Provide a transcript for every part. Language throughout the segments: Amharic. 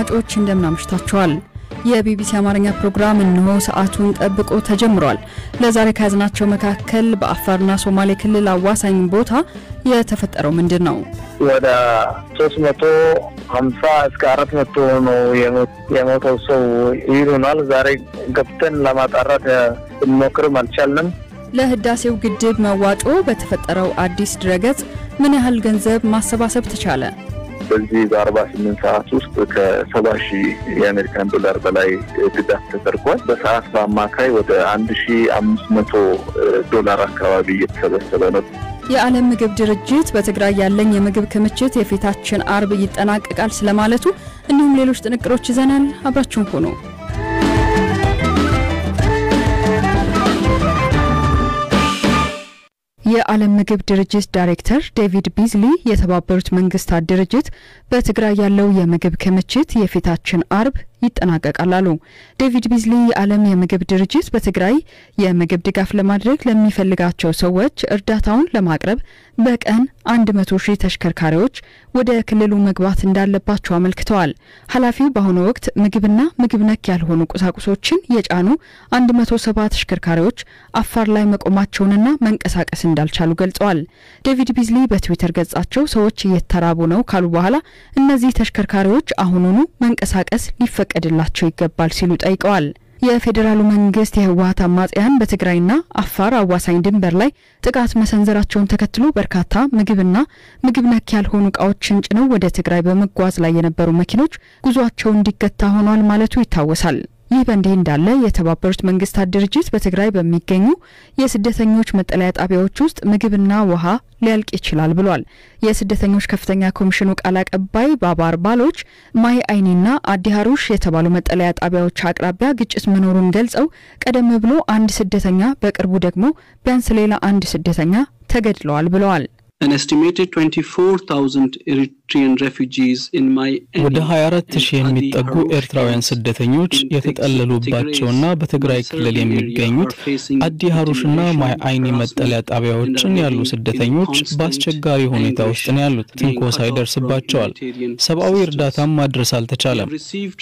አድማጮች እንደምን አምሽታችኋል። የቢቢሲ አማርኛ ፕሮግራም እነሆ ሰዓቱን ጠብቆ ተጀምሯል። ለዛሬ ከያዝናቸው መካከል በአፋርና ሶማሌ ክልል አዋሳኝ ቦታ የተፈጠረው ምንድን ነው? ወደ ሶስት መቶ ሀምሳ እስከ አራት መቶ ነው የሞተው ሰው ይሉናል። ዛሬ ገብተን ለማጣራት ብንሞክርም አልቻልንም። ለህዳሴው ግድብ መዋጮ በተፈጠረው አዲስ ድረገጽ ምን ያህል ገንዘብ ማሰባሰብ ተቻለ? በዚህ በአርባ ስምንት ሰዓት ውስጥ ከሰባ ሺህ የአሜሪካን ዶላር በላይ ድጋፍ ተደርጓል። በሰዓት በአማካይ ወደ አንድ ሺህ አምስት መቶ ዶላር አካባቢ እየተሰበሰበ ነው። የዓለም ምግብ ድርጅት በትግራይ ያለኝ የምግብ ክምችት የፊታችን አርብ ይጠናቀቃል ስለማለቱ እንዲሁም ሌሎች ጥንቅሮች ይዘናል። አብራችሁን ሁኑ። የዓለም ምግብ ድርጅት ዳይሬክተር ዴቪድ ቢዝሊ የተባበሩት መንግስታት ድርጅት በትግራይ ያለው የምግብ ክምችት የፊታችን አርብ ይጠናቀቃል አሉ። ዴቪድ ቢዝሊ የዓለም የምግብ ድርጅት በትግራይ የምግብ ድጋፍ ለማድረግ ለሚፈልጋቸው ሰዎች እርዳታውን ለማቅረብ በቀን 100 ሺህ ተሽከርካሪዎች ወደ ክልሉ መግባት እንዳለባቸው አመልክተዋል። ኃላፊው በአሁኑ ወቅት ምግብና ምግብ ነክ ያልሆኑ ቁሳቁሶችን የጫኑ 170 ተሽከርካሪዎች አፋር ላይ መቆማቸውንና መንቀሳቀስ እንዳልቻሉ ገልጸዋል። ዴቪድ ቢዝሊ በትዊተር ገጻቸው ሰዎች እየተራቡ ነው ካሉ በኋላ እነዚህ ተሽከርካሪዎች አሁኑኑ መንቀሳቀስ ሊፈቀድላቸው ይገባል ሲሉ ጠይቀዋል። የፌዴራሉ መንግስት የህወሀት አማጽያን በትግራይና አፋር አዋሳኝ ድንበር ላይ ጥቃት መሰንዘራቸውን ተከትሎ በርካታ ምግብና ምግብ ነክ ያልሆኑ እቃዎችን ጭነው ወደ ትግራይ በመጓዝ ላይ የነበሩ መኪኖች ጉዟቸው እንዲገታ ሆኗል ማለቱ ይታወሳል። ይህ በእንዲህ እንዳለ የተባበሩት መንግስታት ድርጅት በትግራይ በሚገኙ የስደተኞች መጠለያ ጣቢያዎች ውስጥ ምግብና ውሃ ሊያልቅ ይችላል ብሏል። የስደተኞች ከፍተኛ ኮሚሽኑ ቃል አቀባይ ባባር ባሎች ማይ አይኒና አዲ ሀሩሽ የተባሉ መጠለያ ጣቢያዎች አቅራቢያ ግጭት መኖሩን ገልጸው ቀደም ብሎ አንድ ስደተኛ በቅርቡ ደግሞ ቢያንስ ሌላ አንድ ስደተኛ ተገድለዋል ብለዋል። ወደ 24 ሺህ የሚጠጉ ኤርትራውያን ስደተኞች የተጠለሉባቸውና በትግራይ ክልል የሚገኙት አዲ ሀሩሽና ማይ አይኒ መጠለያ ጣቢያዎችን ያሉ ስደተኞች በአስቸጋሪ ሁኔታ ውስጥ ነው ያሉት። ትንኮሳ ይደርስባቸዋል። ሰብአዊ እርዳታም ማድረስ አልተቻለም።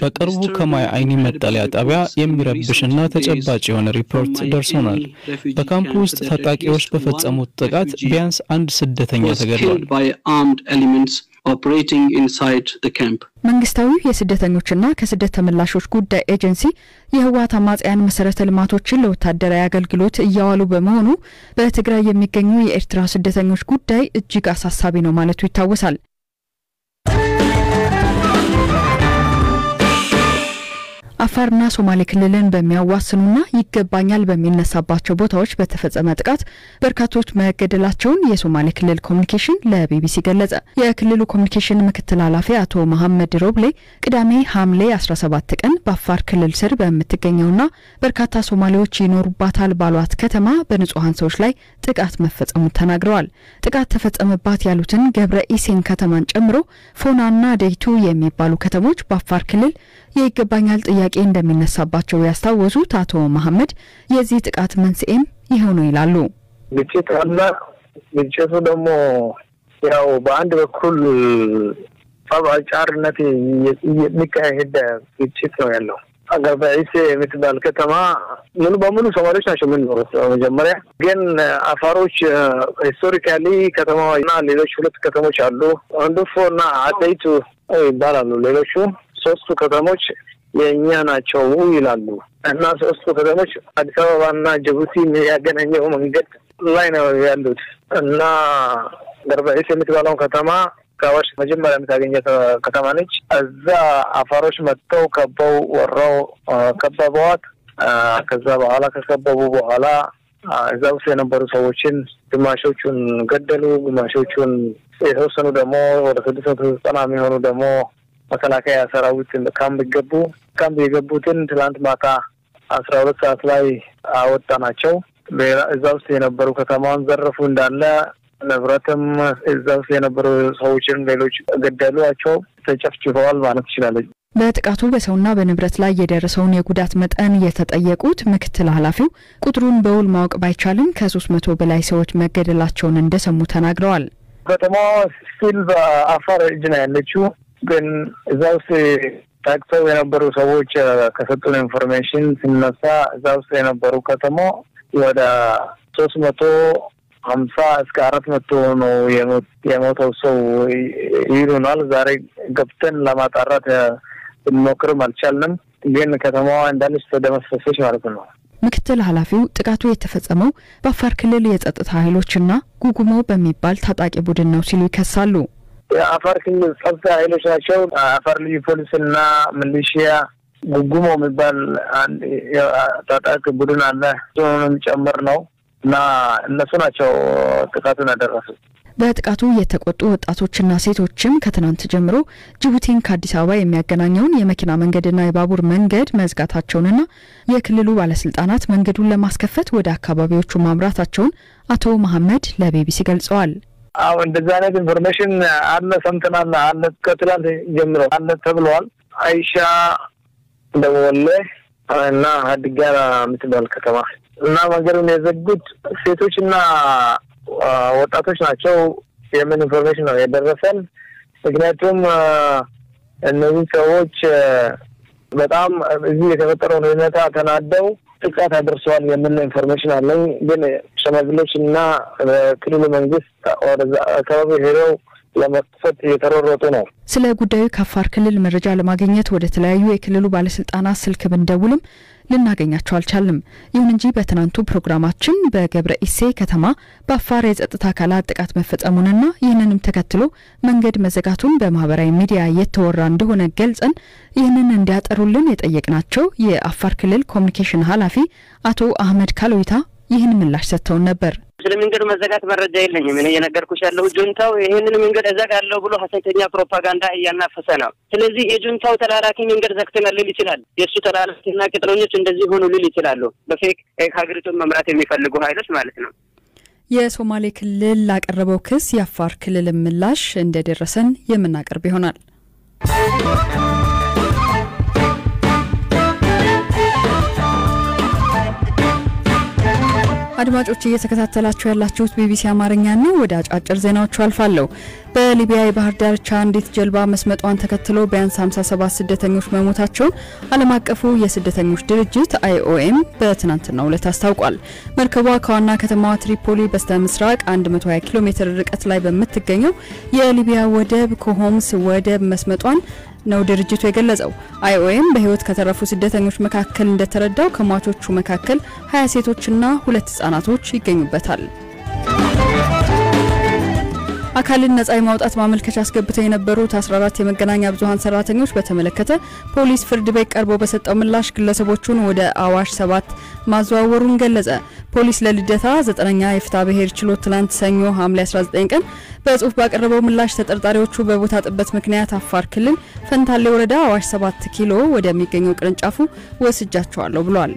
በቅርቡ ከማይ አይኒ መጠለያ ጣቢያ የሚረብሽና ተጨባጭ የሆነ ሪፖርት ደርሶናል። በካምፕ ውስጥ ታጣቂዎች በፈጸሙት ጥቃት ቢያንስ አንድ ስደተኛ ተገድሏል። መንግስታዊው የስደተኞችና ከስደት ተመላሾች ጉዳይ ኤጀንሲ የህወሀት አማጽያን መሰረተ ልማቶችን ለወታደራዊ አገልግሎት እያዋሉ በመሆኑ በትግራይ የሚገኙ የኤርትራ ስደተኞች ጉዳይ እጅግ አሳሳቢ ነው ማለቱ ይታወሳል። አፋርና ሶማሌ ክልልን በሚያዋስኑና ይገባኛል በሚነሳባቸው ቦታዎች በተፈጸመ ጥቃት በርካቶች መገደላቸውን የሶማሌ ክልል ኮሚኒኬሽን ለቢቢሲ ገለጸ። የክልሉ ኮሚኒኬሽን ምክትል ኃላፊ አቶ መሐመድ ሮብሌ ቅዳሜ ሐምሌ 17 ቀን በአፋር ክልል ስር በምትገኘውና በርካታ ሶማሌዎች ይኖሩባታል ባሏት ከተማ በንጹሐን ሰዎች ላይ ጥቃት መፈጸሙን ተናግረዋል። ጥቃት ተፈጸመባት ያሉትን ገብረ ኢሴን ከተማን ጨምሮ ፎናና ደይቱ የሚባሉ ከተሞች በአፋር ክልል የይገባኛል ጥያቄ እንደሚነሳባቸው ያስታወሱት አቶ መሐመድ የዚህ ጥቃት መንስኤም ይኸው ነው ይላሉ። ግጭት አለ። ግጭቱ ደግሞ ያው በአንድ በኩል ጸብ አጫሪነት የሚካሄድ ግጭት ነው ያለው። ገርበኢሴ የምትባል ከተማ ሙሉ በሙሉ ሶማሌዎች ናቸው የምንኖሩት። መጀመሪያ ግን አፋሮች historically ከተማዋ እና ሌሎች ሁለት ከተሞች አሉ፣ አንዱፎ እና አደይቱ ይባላሉ። ሌሎቹ ሶስቱ ከተሞች የእኛ ናቸው ይላሉ እና ሶስቱ ከተሞች አዲስ አበባና ጅቡቲ ያገናኘው መንገድ ላይ ነው ያሉት እና ገርበኢሴ የምትባለውን ከተማ ከአዋሽ መጀመሪያ የምታገኘ ከተማ ነች። እዛ አፋሮች መጥተው ከበው ወረው ከበበዋት። ከዛ በኋላ ከከበቡ በኋላ እዛ ውስጥ የነበሩ ሰዎችን ግማሾቹን ገደሉ፣ ግማሾቹን የተወሰኑ ደግሞ ወደ ስድስት መቶ ዘጠና የሚሆኑ ደግሞ መከላከያ ሰራዊት ካምፕ ገቡ። ካምፕ የገቡትን ትላንት ማታ አስራ ሁለት ሰዓት ላይ አወጣ ናቸው። እዛ ውስጥ የነበሩ ከተማውን ዘረፉ እንዳለ ንብረትም እዛ ውስጥ የነበሩ ሰዎችን ሌሎች ገደሏቸው፣ ተጨፍጭፈዋል ማለት ትችላለች። በጥቃቱ በሰውና በንብረት ላይ የደረሰውን የጉዳት መጠን የተጠየቁት ምክትል ኃላፊው ቁጥሩን በውል ማወቅ ባይቻልም ከሶስት መቶ በላይ ሰዎች መገደላቸውን እንደሰሙ ተናግረዋል። ከተማዋ still በአፋር እጅ ነው ያለችው። ግን እዛ ውስጥ ታግተው የነበሩ ሰዎች ከሰጡን information ሲነሳ እዛ ውስጥ የነበሩ ከተሞ ወደ ሶስት መቶ ሀምሳ እስከ አራት መቶ ነው የሞተው ሰው ይሉናል። ዛሬ ገብተን ለማጣራት ብንሞክርም አልቻልንም። ግን ከተማዋ እንዳለች ተደመሰሰች ማለት ነው። ምክትል ኃላፊው ጥቃቱ የተፈጸመው በአፋር ክልል የጸጥታ ኃይሎችና ጉጉሞ በሚባል ታጣቂ ቡድን ነው ሲሉ ይከሳሉ። የአፋር ክልል ጸጥታ ኃይሎች ናቸው። አፋር ልዩ ፖሊስና ሚሊሺያ ጉጉሞ የሚባል ታጣቂ ቡድን አለ። እሱንም ጨምር ነው እና እነሱ ናቸው ጥቃቱን ያደረሱት። በጥቃቱ የተቆጡ ወጣቶችና ሴቶችም ከትናንት ጀምሮ ጅቡቲን ከአዲስ አበባ የሚያገናኘውን የመኪና መንገድና የባቡር መንገድ መዝጋታቸውንና የክልሉ ባለስልጣናት መንገዱን ለማስከፈት ወደ አካባቢዎቹ ማምራታቸውን አቶ መሐመድ ለቢቢሲ ገልጸዋል። አዎ እንደዚህ አይነት information አለ ሰምተናል። አለ ከትላንት ጀምሮ አለ ተብለዋል። አይሻ ደወሌ እና ሀዲጋ የምትባል ከተማ እና መንገዱን የዘጉት ሴቶችና ወጣቶች ናቸው። የሚል information ነው የደረሰን? ምክንያቱም እነዚህ ሰዎች በጣም እዚህ የተፈጠረውን ሁኔታ ተናደው ጥቃት አድርሰዋል የሚል information አለኝ። ግን ሸማግሌዎች እና ክልሉ መንግስት ወደዛ አካባቢ ሄደው ለመክፈት እየተሯሯጡ ነው። ስለ ጉዳዩ ከአፋር ክልል መረጃ ለማግኘት ወደ ተለያዩ የክልሉ ባለስልጣናት ስልክ ብንደውልም ልናገኛቸው አልቻልንም። ይሁን እንጂ በትናንቱ ፕሮግራማችን በገብረ ኢሴ ከተማ በአፋር የጸጥታ አካላት ጥቃት መፈጸሙንና ይህንንም ተከትሎ መንገድ መዘጋቱን በማህበራዊ ሚዲያ እየተወራ እንደሆነ ገልጸን ይህንን እንዲያጠሩልን የጠየቅናቸው የአፋር ክልል ኮሚኒኬሽን ኃላፊ አቶ አህመድ ካሎይታ ይህን ምላሽ ሰጥተውን ነበር። ስለ መንገድ መዘጋት መረጃ የለኝም። እኔ እየነገርኩሽ ያለሁ ጁንታው ይህንን መንገድ እዘጋለሁ ብሎ ሀሰተኛ ፕሮፓጋንዳ እያናፈሰ ነው። ስለዚህ የጁንታው ተላላኪ መንገድ ዘግተናል ሊል ይችላል። የእሱ ተላላኪና ቅጥረኞች እንደዚህ ሆኑ ሊል ይችላሉ። በ fake ሀገሪቱን መምራት የሚፈልጉ ኃይሎች ማለት ነው። የሶማሌ ክልል ላቀረበው ክስ የአፋር ክልል ምላሽ እንደደረሰን የምናቀርብ ይሆናል። አድማጮች እየተከታተላችሁ ያላችሁት ቢቢሲ አማርኛ ነው። ወደ አጫጭር ዜናዎቹ አልፋለሁ። በሊቢያ የባህር ዳርቻ አንዲት ጀልባ መስመጧን ተከትሎ ቢያንስ 57 ስደተኞች መሞታቸውን ዓለም አቀፉ የስደተኞች ድርጅት አይኦኤም በትናንትናው ዕለት አስታውቋል። መርከቧ ከዋና ከተማዋ ትሪፖሊ በስተ ምስራቅ 120 ኪሎ ሜትር ርቀት ላይ በምትገኘው የሊቢያ ወደብ ኮሆምስ ወደብ መስመጧን ነው ድርጅቱ የገለጸው። አይኦኤም በሕይወት ከተረፉ ስደተኞች መካከል እንደተረዳው ከሟቾቹ መካከል 20 ሴቶችና ሁለት ህጻናቶች ይገኙበታል። አካልን ነጻ የማውጣት ማመልከቻ አስገብተው የነበሩት 14 የመገናኛ ብዙኃን ሰራተኞች በተመለከተ ፖሊስ ፍርድ ቤት ቀርቦ በሰጠው ምላሽ ግለሰቦቹን ወደ አዋሽ ሰባት ማዘዋወሩን ገለጸ። ፖሊስ ለልደታ ዘጠነኛ የፍትሐ ብሔር ችሎት ትናንት ሰኞ ሐምሌ 19 ቀን በጽሁፍ ባቀረበው ምላሽ ተጠርጣሪዎቹ በቦታ ጥበት ምክንያት አፋር ክልል ፈንታሌ ወረዳ አዋሽ 7 ኪሎ ወደሚገኘው ቅርንጫፉ ወስጃቸዋለሁ ብሏል።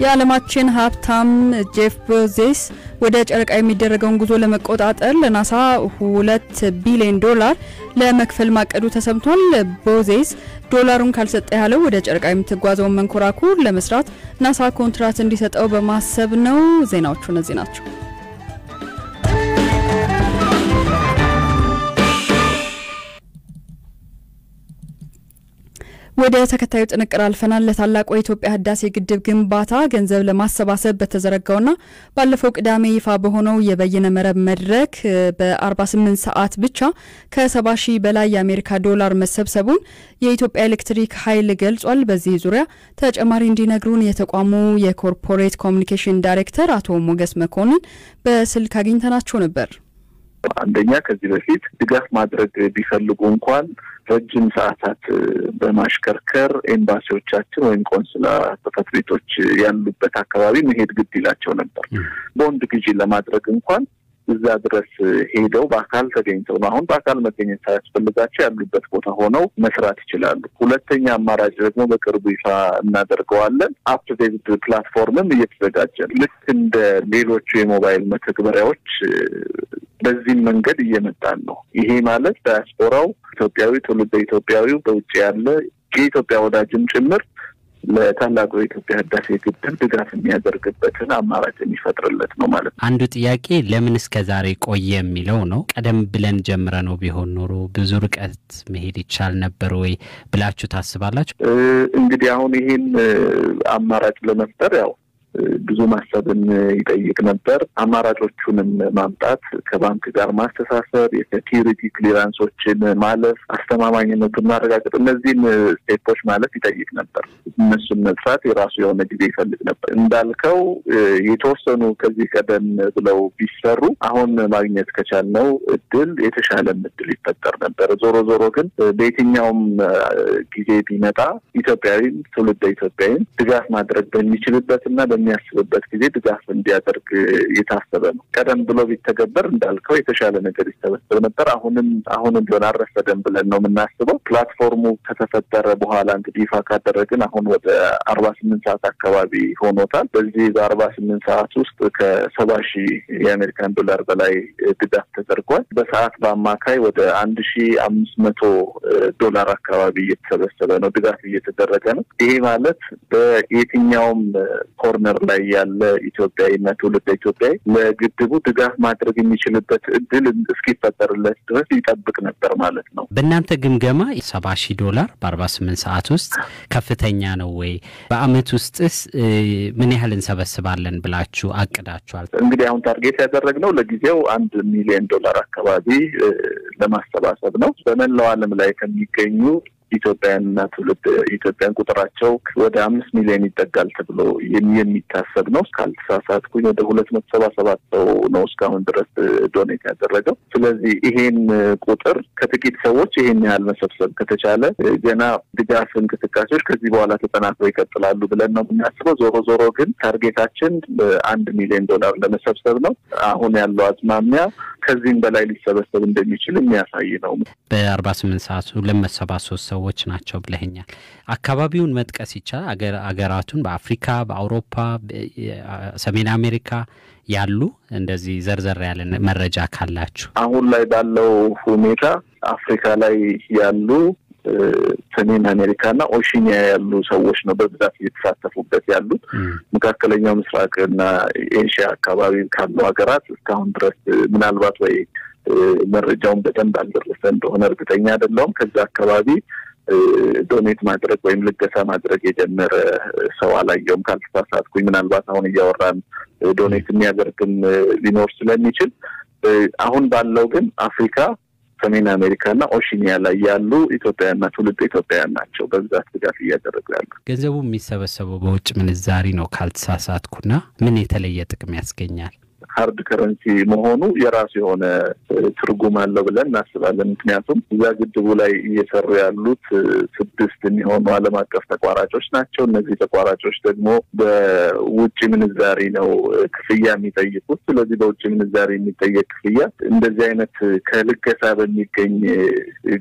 የዓለማችን ሀብታም ጄፍ ቤዞስ ወደ ጨረቃ የሚደረገውን ጉዞ ለመቆጣጠር ለናሳ ሁለት ቢሊዮን ዶላር ለመክፈል ማቀዱ ተሰምቷል። ቤዞስ ዶላሩን ካልሰጠ ያለው ወደ ጨረቃ የምትጓዘውን መንኮራኩር ለመስራት ናሳ ኮንትራት እንዲሰጠው በማሰብ ነው። ዜናዎቹ እነዚህ ናቸው። ወደ ተከታዩ ጥንቅር አልፈናል። ለታላቁ የኢትዮጵያ ህዳሴ ግድብ ግንባታ ገንዘብ ለማሰባሰብ በተዘረጋውና ባለፈው ቅዳሜ ይፋ በሆነው የበይነ መረብ መድረክ በ48 ሰዓት ብቻ ከ70 ሺህ በላይ የአሜሪካ ዶላር መሰብሰቡን የኢትዮጵያ ኤሌክትሪክ ኃይል ገልጿል። በዚህ ዙሪያ ተጨማሪ እንዲነግሩን የተቋሙ የኮርፖሬት ኮሚኒኬሽን ዳይሬክተር አቶ ሞገስ መኮንን በስልክ አግኝተናቸው ነበር። አንደኛ ከዚህ በፊት ድጋፍ ማድረግ ቢፈልጉ እንኳን ረጅም ሰዓታት በማሽከርከር ኤምባሲዎቻችን ወይም ቆንስላ ጽሕፈት ቤቶች ያሉበት አካባቢ መሄድ ግድ ይላቸው ነበር። ቦንድ ግዢ ለማድረግ እንኳን እዛ ድረስ ሄደው በአካል ተገኝተው ነው። አሁን በአካል መገኘት ሳያስፈልጋቸው ያሉበት ቦታ ሆነው መስራት ይችላሉ። ሁለተኛ አማራጭ ደግሞ በቅርቡ ይፋ እናደርገዋለን። app based platform ም እየተዘጋጀ ነው። ልክ እንደ ሌሎቹ የሞባይል መተግበሪያዎች በዚህም መንገድ እየመጣን ነው። ይሄ ማለት ዳያስፖራው ኢትዮጵያዊ፣ ትውልደ ኢትዮጵያዊው፣ በውጭ ያለ የኢትዮጵያ ወዳጅም ጭምር ለታላቁ የኢትዮጵያ ህዳሴ ግድብ ድጋፍ የሚያደርግበትን አማራጭ የሚፈጥርለት ነው ማለት ነው። አንዱ ጥያቄ ለምን እስከ ዛሬ ቆየ የሚለው ነው። ቀደም ብለን ጀምረ ነው ቢሆን ኖሮ ብዙ ርቀት መሄድ ይቻል ነበር ወይ ብላችሁ ታስባላችሁ? እንግዲህ አሁን ይህን አማራጭ ለመፍጠር ያው ብዙ ማሰብን ይጠይቅ ነበር። አማራጮቹንም ማምጣት፣ ከባንክ ጋር ማስተሳሰር፣ የሴኪሪቲ ክሊራንሶችን ማለፍ፣ አስተማማኝነቱን ማረጋገጥ፣ እነዚህን ስቴፖች ማለፍ ይጠይቅ ነበር። እነሱን መስራት የራሱ የሆነ ጊዜ ይፈልግ ነበር። እንዳልከው የተወሰኑ ከዚህ ቀደም ብለው ቢሰሩ አሁን ማግኘት ከቻልነው እድል የተሻለም እድል ይፈጠር ነበር። ዞሮ ዞሮ ግን በየትኛውም ጊዜ ቢመጣ ኢትዮጵያዊም ትውልደ ኢትዮጵያዊም ድጋፍ ማድረግ በሚችልበት እና በሚያስብበት ጊዜ ድጋፍ እንዲያደርግ የታሰበ ነው። ቀደም ብሎ ቢተገበር እንዳልከው የተሻለ ነገር ይሰበሰብ ነበር። አሁንም አሁንም ቢሆን አልረፈደም ብለን ነው የምናስበው። platform ኡ ከተፈጠረ በኋላ እንግዲህ ይፋ ካደረግን አሁን ወደ አርባ ስምንት ሰዓት አካባቢ ሆኖታል። በዚህ በአርባ ስምንት ሰዓት ውስጥ ከሰባ ሺህ የአሜሪካን ዶላር በላይ ድጋፍ ተደርጓል። በሰዓት በአማካይ ወደ አንድ ሺህ አምስት መቶ ዶላር አካባቢ እየተሰበሰበ ነው፣ ድጋፍ እየተደረገ ነው። ይሄ ማለት በየትኛውም corner ላይ ያለ ኢትዮጵያዊ እና ትውልደ ኢትዮጵያዊ ለግድቡ ድጋፍ ማድረግ የሚችልበት እድል እስኪፈጠርለት ድረስ ይጠብቅ ነበር ማለት ነው። በእናንተ ግምገማ ሰባ ሺህ ዶላር በአርባ ስምንት ሰዓት ውስጥ ከፍተኛ ነው ወይ? በአመት ውስጥስ ምን ያህል እንሰበስባለን ብላችሁ አቅዳችኋል? እንግዲህ አሁን target ያደረግነው ለጊዜው አንድ ሚሊዮን ዶላር አካባቢ ለማሰባሰብ ነው። በመላው ዓለም ላይ ከሚገኙ ኢትዮጵያውያንና ትውልደ ኢትዮጵያውያን ቁጥራቸው ወደ አምስት ሚሊዮን ይጠጋል ተብሎ የሚታሰብ ነው። ካልተሳሳትኩኝ ወደ ሁለት መቶ ሰባ ሰባት ሰው ነው እስካሁን ድረስ ዶኔት ያደረገው። ስለዚህ ይሄን ቁጥር ከጥቂት ሰዎች ይሄን ያህል መሰብሰብ ከተቻለ ገና ድጋፍ እንቅስቃሴዎች ከዚህ በኋላ ተጠናክረው ይቀጥላሉ ብለን ነው የምናስበው። ዞሮ ዞሮ ግን ታርጌታችን አንድ ሚሊዮን ዶላር ለመሰብሰብ ነው። አሁን ያለው አዝማሚያ ከዚህም በላይ ሊሰበሰብ እንደሚችል የሚያሳይ ነው። በአርባ ስምንት ሰዓቱ ለመሰባ ሶስት ሰዎች ናቸው ብለኸኛል። አካባቢውን መጥቀስ ይቻላል? አገራቱን በአፍሪካ፣ በአውሮፓ፣ ሰሜን አሜሪካ ያሉ እንደዚህ ዘርዘር ያለ መረጃ ካላችሁ አሁን ላይ ባለው ሁኔታ አፍሪካ ላይ ያሉ ሰሜን አሜሪካ እና ኦሺኒያ ያሉ ሰዎች ነው በብዛት እየተሳተፉበት ያሉት። መካከለኛው ምስራቅ እና ኤሽያ አካባቢ ካሉ ሀገራት እስካሁን ድረስ ምናልባት ወይ መረጃውን በደንብ አልደረሰ እንደሆነ እርግጠኛ አይደለሁም። ከዛ አካባቢ ዶኔት ማድረግ ወይም ልገሳ ማድረግ የጀመረ ሰው አላየውም ካልተሳሳትኩኝ። ምናልባት አሁን እያወራን ዶኔት የሚያደርግም ሊኖር ስለሚችል አሁን ባለው ግን አፍሪካ ሰሜን አሜሪካ እና ኦሺኒያ ላይ ያሉ ኢትዮጵያውያንና ትውልድ ኢትዮጵያውያን ናቸው በብዛት ድጋፍ እያደረጉ ያሉ። ገንዘቡ የሚሰበሰበው በውጭ ምንዛሪ ነው ካልተሳሳትኩና ምን የተለየ ጥቅም ያስገኛል? ሀርድ ከረንሲ መሆኑ የራሱ የሆነ ትርጉም አለው ብለን እናስባለን። ምክንያቱም እዛ ግድቡ ላይ እየሰሩ ያሉት ስድስት የሚሆኑ ዓለም አቀፍ ተቋራጮች ናቸው። እነዚህ ተቋራጮች ደግሞ በውጭ ምንዛሪ ነው ክፍያ የሚጠይቁት። ስለዚህ በውጭ ምንዛሪ የሚጠየቅ ክፍያ እንደዚህ አይነት ከልገሳ በሚገኝ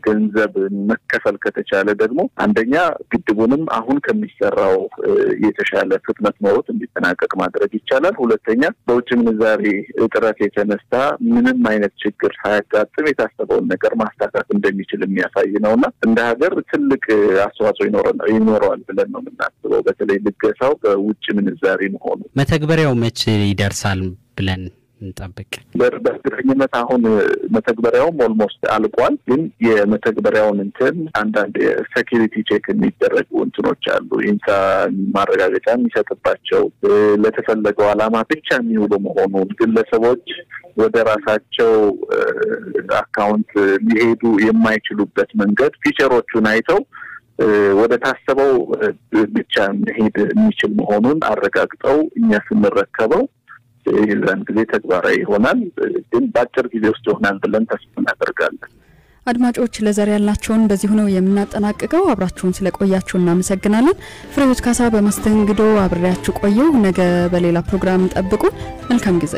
ገንዘብ መከፈል ከተቻለ ደግሞ አንደኛ ግድቡንም አሁን ከሚሰራው የተሻለ ፍጥነት ኖሮት እንዲጠናቀቅ ማድረግ ይቻላል። ሁለተኛ በውጭ ምንዛሪ እጥረት የተነሳ ምንም አይነት ችግር ሳያጋጥም የታሰበውን ነገር ማሳካት እንደሚችል የሚያሳይ ነው እና እንደ ሀገር ትልቅ አስተዋጽኦ ይኖረዋል ብለን ነው የምናስበው። በተለይ ልገሳው በውጭ ምንዛሪ መሆኑ። መተግበሪያው መቼ ይደርሳል ብለን እንጠብቅ? በእርግጠኝነት አሁን መተግበሪያውም almost አልቋል። ግን የመተግበሪያውን እንትን አንዳንድ የ security check የሚደረጉ እንትኖች አሉ። ኢንሳ ማረጋገጫ የሚሰጥባቸው ለተፈለገው ዓላማ ብቻ የሚውሉ መሆኑን ግለሰቦች ወደ ራሳቸው account ሊሄዱ የማይችሉበት መንገድ feature ኦቹን አይተው ወደ ታሰበው ብቻ መሄድ የሚችል መሆኑን አረጋግጠው እኛ ስንረከበው የዛን ጊዜ ተግባራዊ ይሆናል። ግን በአጭር ጊዜ ውስጥ ይሆናል ብለን ተስፋ እናደርጋለን። አድማጮች ለዛሬ ያልናቸውን በዚሁ ነው የምናጠናቅቀው። አብራችሁን ስለቆያችሁ እናመሰግናለን። ፍሬዎት ካሳ በመስተንግዶ አብሬያችሁ ቆየሁ። ነገ በሌላ ፕሮግራም ጠብቁ። መልካም ጊዜ